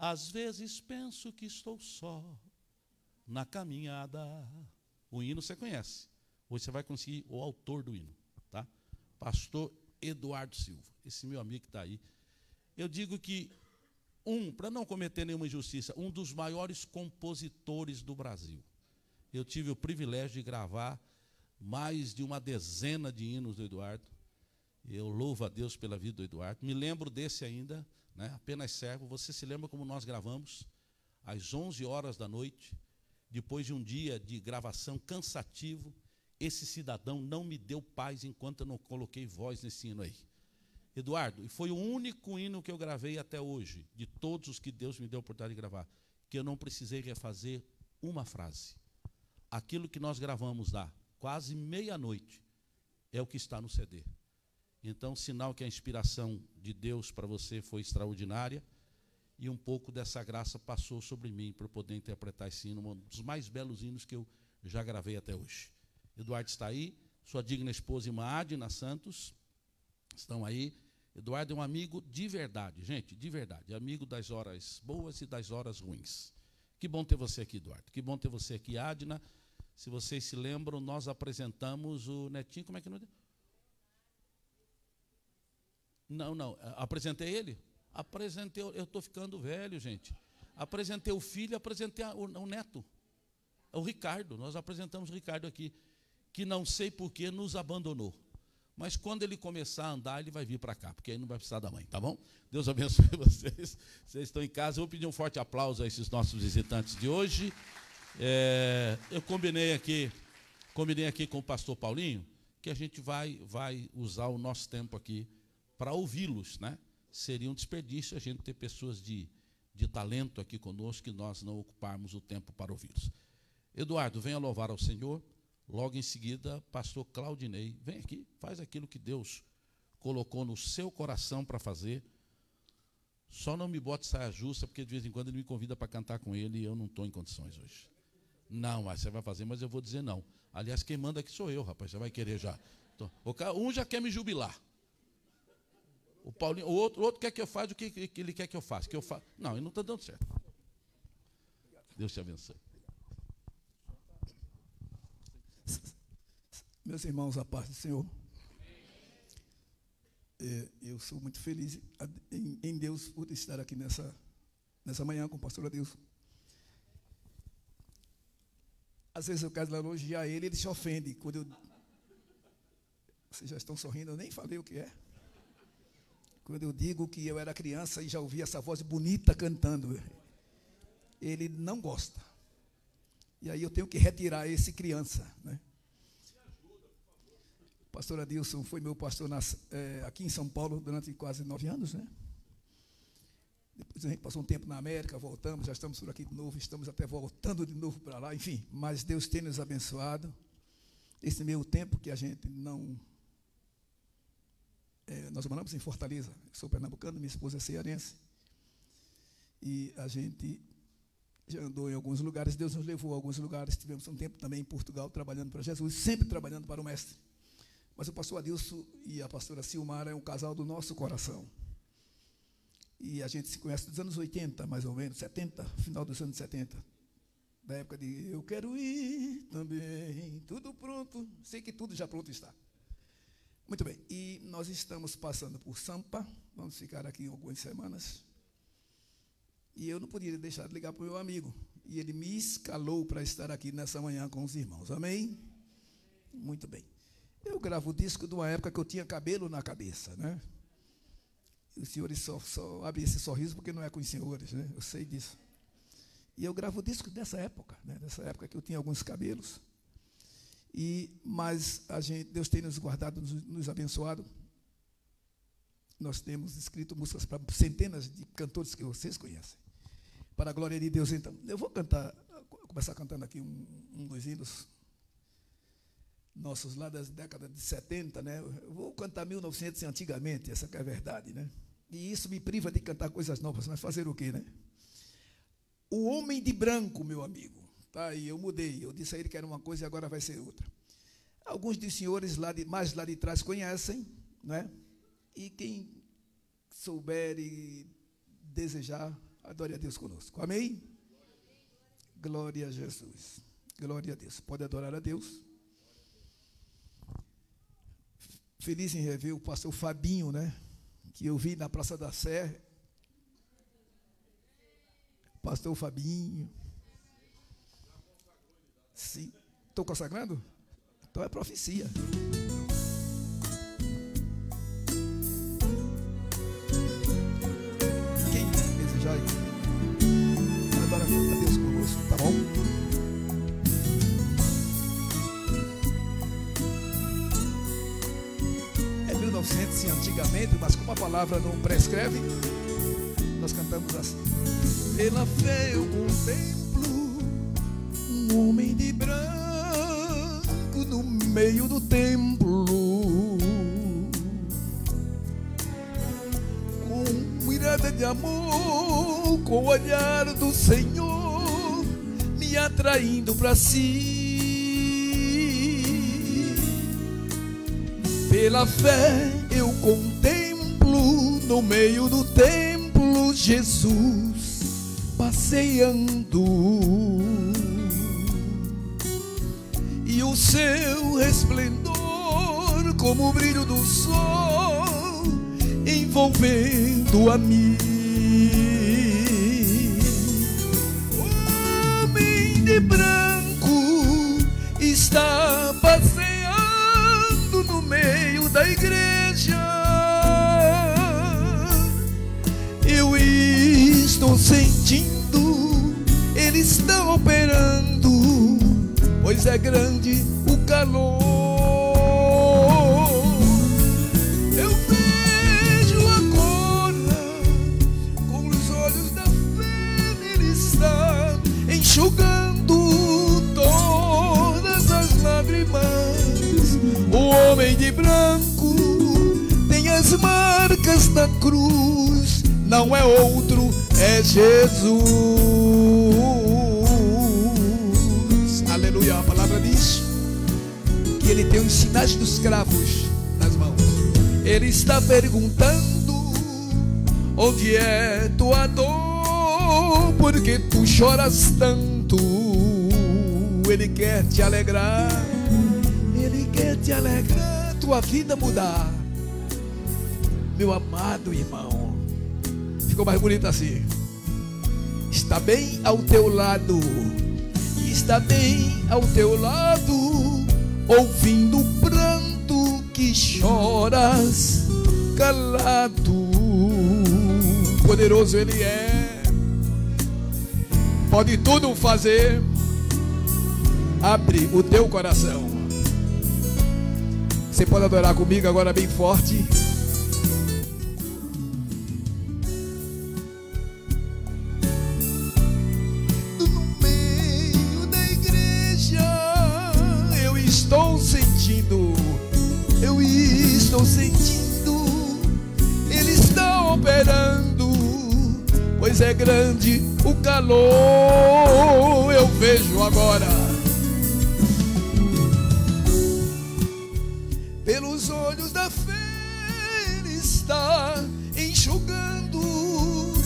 Às vezes penso que estou só na caminhada. O hino você conhece. Hoje você vai conseguir o autor do hino, tá? Pastor Eduardo Silva, esse meu amigo que está aí. Eu digo que um, para não cometer nenhuma injustiça, um dos maiores compositores do Brasil. Eu tive o privilégio de gravar mais de uma dezena de hinos do Eduardo. Eu louvo a Deus pela vida do Eduardo. Me lembro desse ainda, né? apenas servo. Você se lembra como nós gravamos? Às 11 horas da noite, depois de um dia de gravação cansativo, esse cidadão não me deu paz enquanto eu não coloquei voz nesse hino aí. Eduardo, e foi o único hino que eu gravei até hoje, de todos os que Deus me deu a oportunidade de gravar, que eu não precisei refazer uma frase. Aquilo que nós gravamos lá, quase meia-noite, é o que está no CD. Então, sinal que a inspiração de Deus para você foi extraordinária e um pouco dessa graça passou sobre mim para poder interpretar esse hino, um dos mais belos hinos que eu já gravei até hoje. Eduardo está aí, sua digna esposa irmã Adina Santos estão aí. Eduardo é um amigo de verdade, gente, de verdade, amigo das horas boas e das horas ruins. Que bom ter você aqui, Eduardo. Que bom ter você aqui, Adna. Se vocês se lembram, nós apresentamos o Netinho, como é que não é? Não, não, apresentei ele? Apresentei, eu estou ficando velho, gente. Apresentei o filho, apresentei o, o neto, o Ricardo. Nós apresentamos o Ricardo aqui, que não sei por que nos abandonou. Mas quando ele começar a andar, ele vai vir para cá, porque aí não vai precisar da mãe, tá bom? Deus abençoe vocês. Vocês estão em casa. Eu vou pedir um forte aplauso a esses nossos visitantes de hoje. É, eu combinei aqui, combinei aqui com o pastor Paulinho que a gente vai, vai usar o nosso tempo aqui para ouvi-los, né? Seria um desperdício a gente ter pessoas de, de talento aqui conosco que nós não ocuparmos o tempo para ouvi-los. Eduardo, venha louvar ao Senhor. Logo em seguida, pastor Claudinei, vem aqui, faz aquilo que Deus colocou no seu coração para fazer. Só não me bote saia justa, porque de vez em quando ele me convida para cantar com ele e eu não estou em condições hoje. Não, mas você vai fazer, mas eu vou dizer não. Aliás, quem manda aqui sou eu, rapaz. Você vai querer já. Um já quer me jubilar. O, Paulinho, o, outro, o outro quer que eu faça o que, que ele quer que eu faça. Que eu fa... Não, ele não está dando certo. Deus te abençoe. Meus irmãos, a paz do Senhor. É, eu sou muito feliz em, em, Deus por estar aqui nessa, nessa manhã com o pastor Deus. Às vezes eu quero elogiar ele, ele se ofende. Quando eu... Vocês já estão sorrindo, eu nem falei o que é. Quando eu digo que eu era criança e já ouvi essa voz bonita cantando, ele não gosta. E aí eu tenho que retirar esse criança, né? O pastor Adilson foi meu pastor nas, é, aqui em São Paulo durante quase nove anos, né? Depois a gente passou um tempo na América, voltamos, já estamos por aqui de novo, estamos até voltando de novo para lá, enfim. Mas Deus tem nos abençoado. Esse meio tempo que a gente não. É, nós moramos em Fortaleza, sou pernambucano, minha esposa é cearense. E a gente já andou em alguns lugares, Deus nos levou a alguns lugares. Tivemos um tempo também em Portugal trabalhando para Jesus, sempre trabalhando para o Mestre. Mas o pastor Adilson e a pastora Silmara é um casal do nosso coração. E a gente se conhece dos anos 80, mais ou menos, 70, final dos anos 70. Da época de eu quero ir também, tudo pronto, sei que tudo já pronto está. Muito bem, e nós estamos passando por Sampa, vamos ficar aqui algumas semanas. E eu não podia deixar de ligar para o meu amigo. E ele me escalou para estar aqui nessa manhã com os irmãos. Amém? Muito bem. Eu gravo o disco de uma época que eu tinha cabelo na cabeça, né? os senhores só, só abrem esse sorriso porque não é com os senhores, né? Eu sei disso. E eu gravo o disco dessa época, né? Dessa época que eu tinha alguns cabelos. E mas a gente, Deus tem nos guardado, nos, nos abençoado. Nós temos escrito músicas para centenas de cantores que vocês conhecem. Para a glória de Deus, então. Eu vou cantar, começar cantando aqui um, um dos hinos nossos lá das décadas de 70, né? Eu vou cantar 1900 antigamente, essa que é a verdade, né? E isso me priva de cantar coisas novas, mas fazer o quê, né? O homem de branco, meu amigo. Tá aí, eu mudei. Eu disse a ele que era uma coisa e agora vai ser outra. Alguns dos senhores lá de, mais lá de trás conhecem, né? E quem souber e desejar, Adore a Deus conosco. Amém? Glória a Jesus. Glória a Deus. Pode adorar a Deus. Feliz em rever o pastor Fabinho, né? Que eu vi na Praça da Sé. Pastor Fabinho. Sim. Estou consagrando? Então é profecia. Quem desejar adora a Deus conosco, tá bom? É 1900 antigamente, mas como a palavra não prescreve, nós cantamos assim. Pela fé eu contemplo um homem de branco no meio do templo. Com mirada de amor, com o olhar do Senhor, me atraindo para si. Pela fé eu contemplo no meio do templo Jesus passeando o seu resplendor como o brilho do sol envolvendo a mim. Homem de branco está passeando no meio da igreja. Eu estou sentindo, ele está operando, pois é grande o calor. Eu vejo agora, com os olhos da fé, ele está enxugando todas as lágrimas. O homem de branco tem as marcas da cruz, não é outro, é Jesus. Os sinais dos cravos nas mãos. Ele está perguntando: onde é tua dor? Porque tu choras tanto? Ele quer te alegrar. Ele quer te alegrar, tua vida mudar. Meu amado irmão, ficou mais bonito assim. Está bem ao teu lado, está bem ao teu lado, ouvindo o pranto que choras calado. Poderoso Ele é, pode tudo fazer. Abre o teu coração. Você pode adorar comigo agora bem forte. O calor. Eu vejo agora. pelos olhos da fé ele está enxugando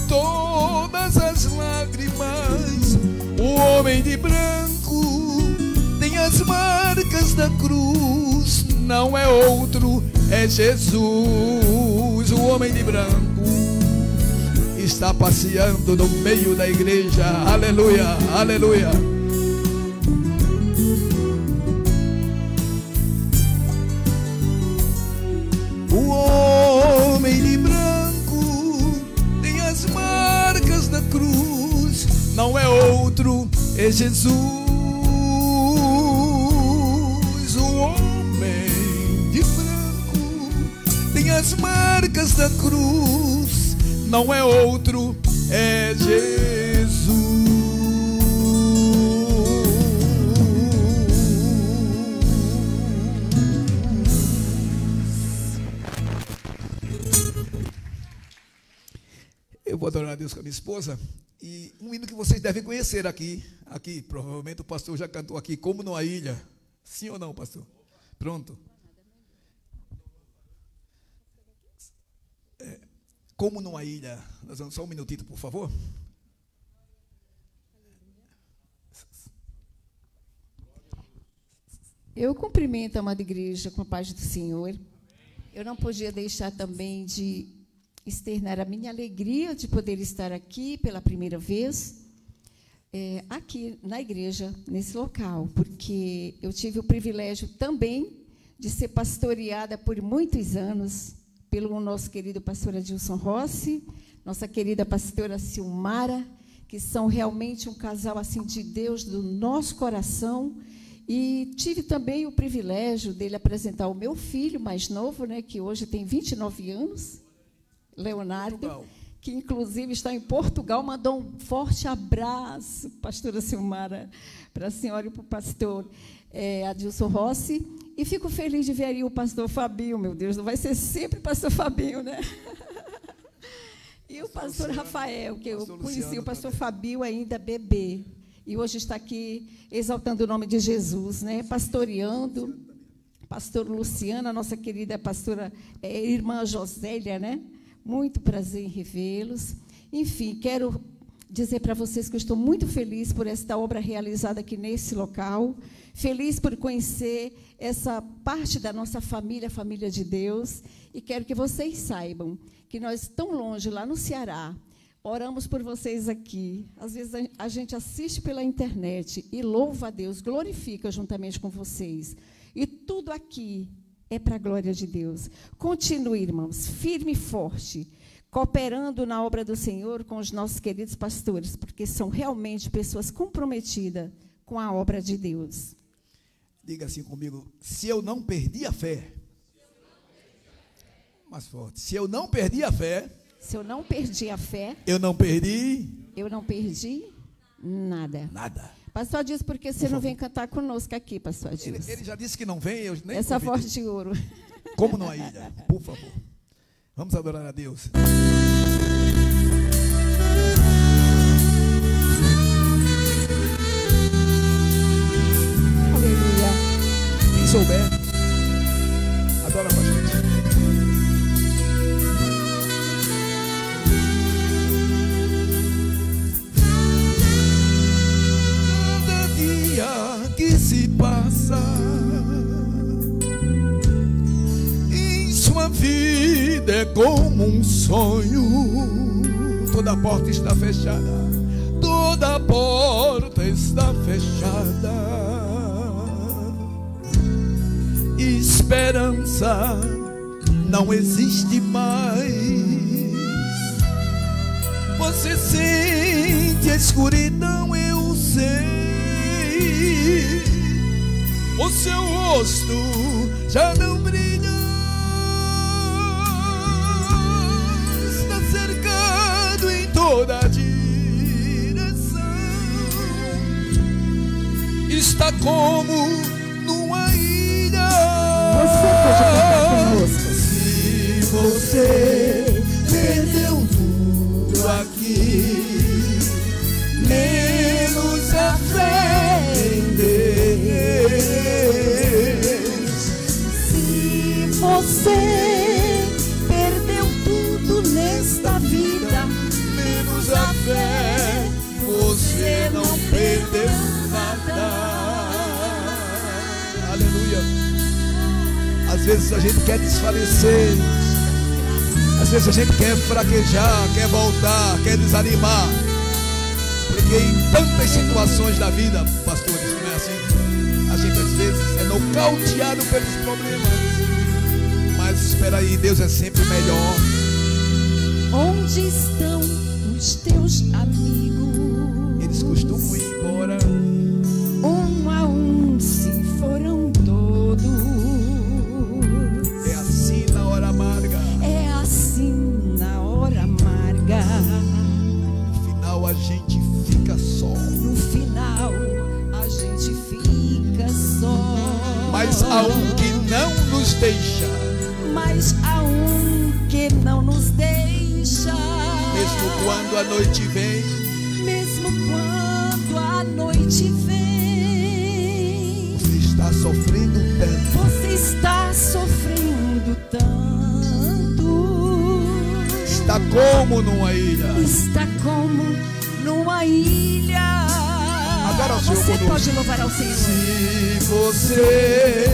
todas as lágrimas. O homem de branco tem as marcas da cruz, não é outro, é Jesus. O homem de branco está passeando no meio da igreja. Aleluia, aleluia. O homem de branco tem as marcas da cruz, não é outro, é Jesus. O homem de branco tem as marcas da cruz, não é outro, é Jesus. Eu vou adorar a Deus com a minha esposa. E um hino que vocês devem conhecer aqui. Aqui, provavelmente o pastor já cantou aqui, como numa ilha. Sim ou não, pastor? Pronto. Como numa ilha. Nós vamos só um minutinho, por favor. Eu cumprimento a amada igreja com a paz do Senhor. Eu não podia deixar também de externar a minha alegria de poder estar aqui pela primeira vez, é, aqui na igreja, nesse local, porque eu tive o privilégio também de ser pastoreada por muitos anos pelo nosso querido pastor Adilson Rossi, nossa querida pastora Silmara, que são realmente um casal assim de Deus do nosso coração. E tive também o privilégio dele apresentar o meu filho mais novo, né, que hoje tem 29 anos, Leonardo, Portugal. Que inclusive está em Portugal, mandou um forte abraço, pastora Silmara, para a senhora e para o pastor é, Adilson Rossi. E fico feliz de ver aí o pastor Fabinho, meu Deus, não vai ser sempre pastor Fabinho, né? E o pastor Rafael, que eu conheci, o pastor Fabio ainda bebê. E hoje está aqui exaltando o nome de Jesus, né? Pastoreando. Pastor Luciana, nossa querida pastora é, irmã Josélia, né? Muito prazer em revê-los. Enfim, quero dizer para vocês que eu estou muito feliz por esta obra realizada aqui nesse local. Feliz por conhecer essa parte da nossa família, a família de Deus. E quero que vocês saibam que nós, tão longe, lá no Ceará, oramos por vocês aqui. Às vezes a gente assiste pela internet e louva a Deus, glorifica juntamente com vocês. E tudo aqui é para a glória de Deus. Continue, irmãos, firme e forte, cooperando na obra do Senhor com os nossos queridos pastores, porque são realmente pessoas comprometidas com a obra de Deus. Diga assim comigo: se eu não perdi a fé, mais forte. Se eu não perdi a fé. Se eu não perdi a fé. Eu não perdi. Eu não perdi nada. Nada. Pastor diz porque você não vem cantar conosco aqui, pastor Dias. Ele, ele, já disse que não vem, eu nem Essa voz de ouro. Como numa ilha, por favor. Vamos adorar a Deus. Aleluia. Quem souber, adora a gente. Vida é como um sonho. Toda porta está fechada, toda porta está fechada. Esperança não existe mais. Você sente a escuridão, eu sei o seu rosto já não brilha. Toda direção. Está como numa ilha. Você pode cantar conosco. Se você perdeu tudo aqui, Às vezes a gente quer desfalecer. Às vezes a gente quer fraquejar, quer voltar, quer desanimar. Porque em tantas situações da vida, pastores, não é assim? A gente às vezes é nocauteado pelos problemas. Mas espera aí, Deus é sempre melhor. Onde estão os teus amigos? Eles costumam ir embora. Um a um se foram todos. Gente fica só. No final a gente fica só. Mas há um que não nos deixa mas há um que não nos deixa. Mesmo quando a noite vem, mesmo quando a noite vem, você está sofrendo tanto. Você está sofrendo tanto. Está como numa ilha. Está como numa ilha. Agora Você pode louvar ao Senhor. Se você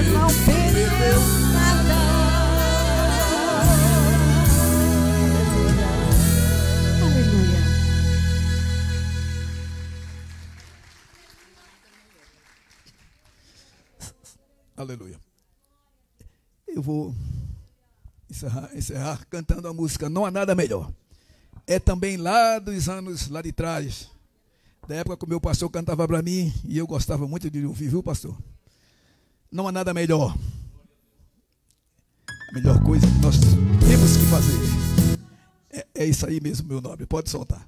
você não perdeu nada. Aleluia. Aleluia. Eu vou encerrar, encerrar cantando a música Não Há Nada Melhor. É também lá dos anos lá de trás, da época que o meu pastor cantava para mim e eu gostava muito de ouvir, viu, pastor? Não há nada melhor. A melhor coisa que nós temos que fazer é, é isso aí mesmo, meu nome. Pode soltar.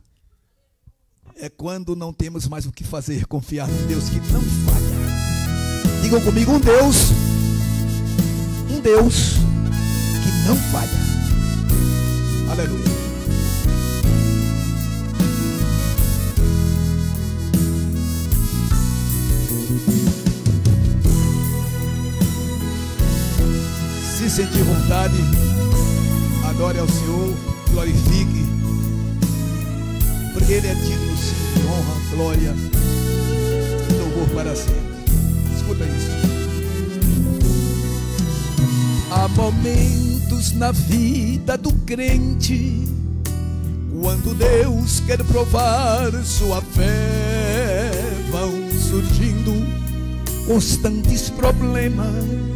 É quando não temos mais o que fazer, confiar em Deus que não falha. Digam comigo, um Deus, um Deus que não falha. Aleluia. Sentir vontade, adore ao Senhor, glorifique, porque Ele é digno sim de honra, glória e louvor para sempre. Escuta isso. Há momentos na vida do crente quando Deus quer provar sua fé, vão surgindo constantes problemas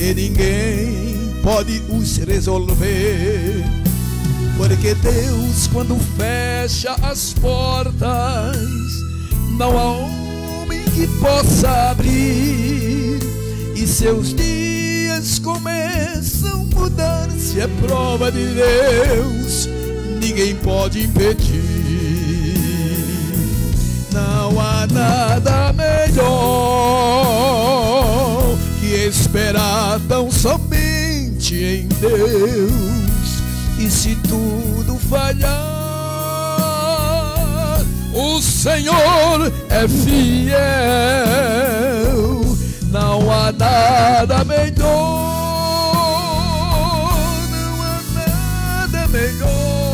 e ninguém pode os resolver. Porque Deus, quando fecha as portas, não há homem que possa abrir. E seus dias começam a mudar. Se é prova de Deus, ninguém pode impedir. Não há nada melhor esperar tão somente em Deus. E se tudo falhar, o Senhor é fiel. Não há nada melhor, não há nada melhor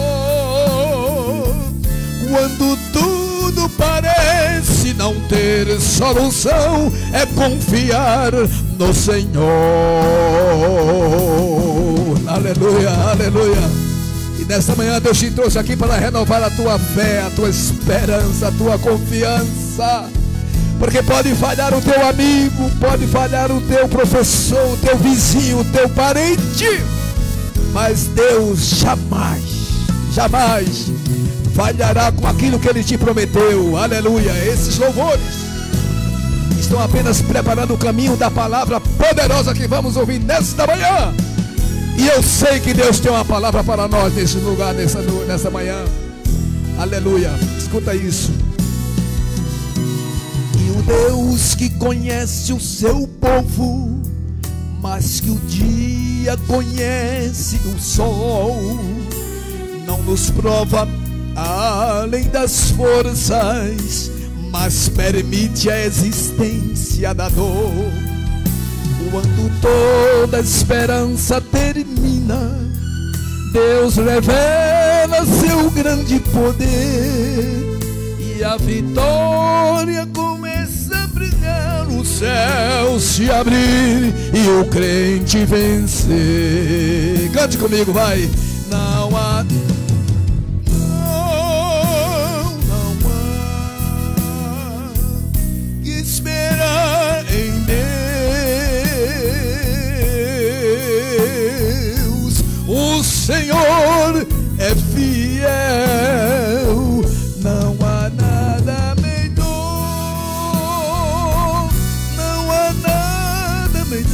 quando tudo parece não ter solução, é confiar no Senhor. Aleluia, aleluia. E nesta manhã Deus te trouxe aqui para renovar a tua fé, a tua esperança, a tua confiança. Porque pode falhar o teu amigo, pode falhar o teu professor, o teu vizinho, o teu parente. Mas Deus jamais, jamais falhará com aquilo que Ele te prometeu. Aleluia. Esses louvores estão apenas preparando o caminho da palavra poderosa que vamos ouvir nesta manhã. E eu sei que Deus tem uma palavra para nós nesse lugar, nessa, nessa manhã. Aleluia. Escuta isso. E o Deus que conhece o seu povo, mas que o dia conhece o sol, não nos prova além das forças, mas permite a existência da dor. Quando toda esperança termina, Deus revela seu grande poder e a vitória começa a brilhar, o céu se abrir e o crente vencer. Cante comigo, vai. Senhor é fiel, não há nada melhor, não há nada melhor.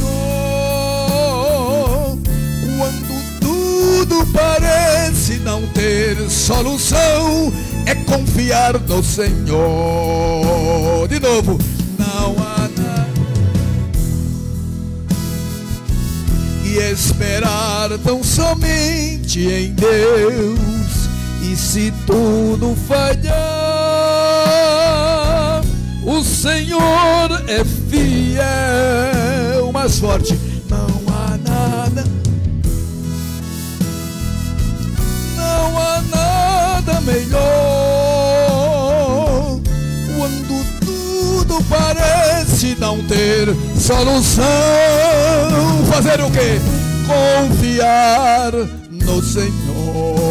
Quando tudo parece não ter solução, é confiar no Senhor. De novo, não há nada e esperar tão só somente em Deus. E se tudo falhar, o Senhor é fiel. Mais forte, não há nada não há nada melhor quando tudo parece não ter solução. Fazer o que? Confiar no Senhor.